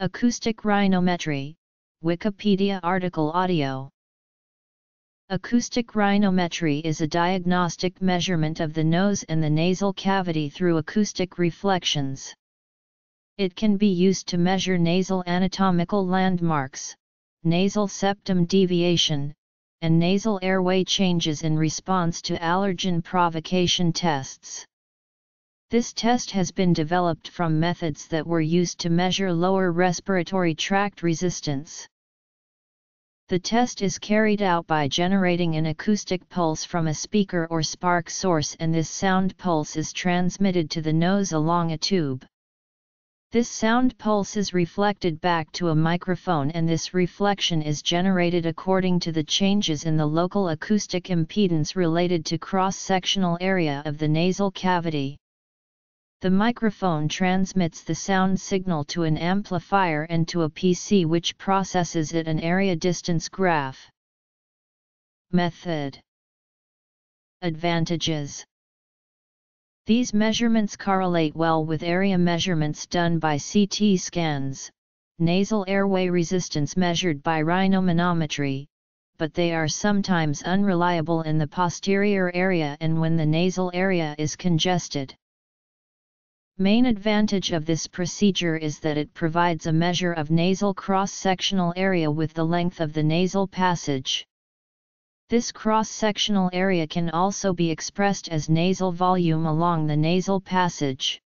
Acoustic rhinometry, Wikipedia article audio. Acoustic rhinometry is a diagnostic measurement of the nose and the nasal cavity through acoustic reflections. It can be used to measure nasal anatomical landmarks, nasal septum deviation, and nasal airway changes in response to allergen provocation tests. This test has been developed from methods that were used to measure lower respiratory tract resistance. The test is carried out by generating an acoustic pulse from a speaker or spark source and this sound pulse is transmitted to the nose along a tube. This sound pulse is reflected back to a microphone and this reflection is generated according to the changes in the local acoustic impedance related to cross-sectional area of the nasal cavity. The microphone transmits the sound signal to an amplifier and to a PC which processes it an area distance graph. Method Advantages These measurements correlate well with area measurements done by CT scans, nasal airway resistance measured by rhinomanometry, but they are sometimes unreliable in the posterior area and when the nasal area is congested. Main advantage of this procedure is that it provides a measure of nasal cross-sectional area with the length of the nasal passage. This cross-sectional area can also be expressed as nasal volume along the nasal passage.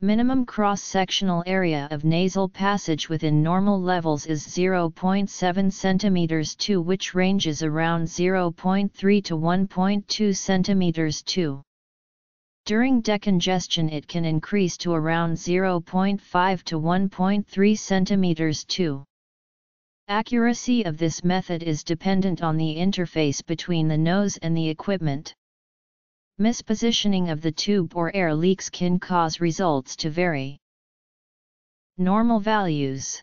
Minimum cross-sectional area of nasal passage within normal levels is 0.7 cm 2 which ranges around 0.3 to 1.2 cm 2. During decongestion it can increase to around 0.5 to 1.3 cm 2. Accuracy of this method is dependent on the interface between the nose and the equipment. Mispositioning of the tube or air leaks can cause results to vary. Normal values